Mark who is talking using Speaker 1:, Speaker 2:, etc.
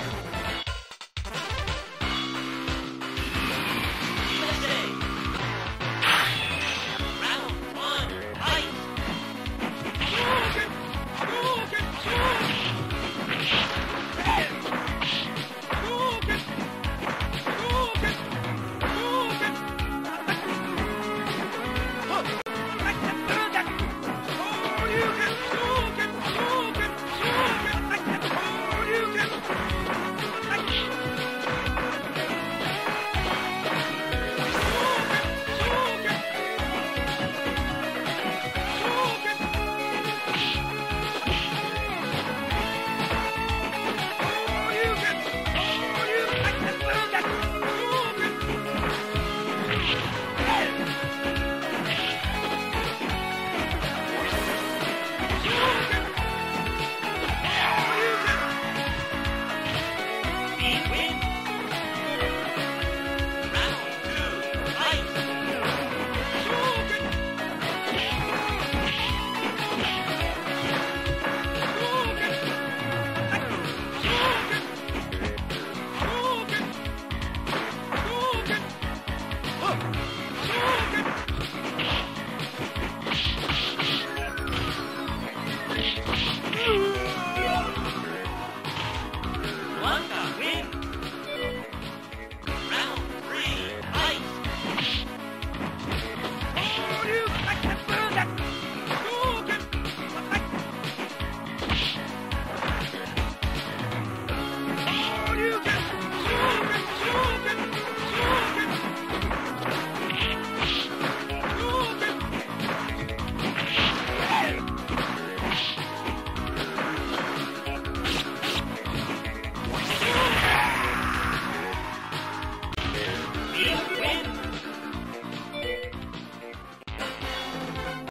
Speaker 1: Yeah.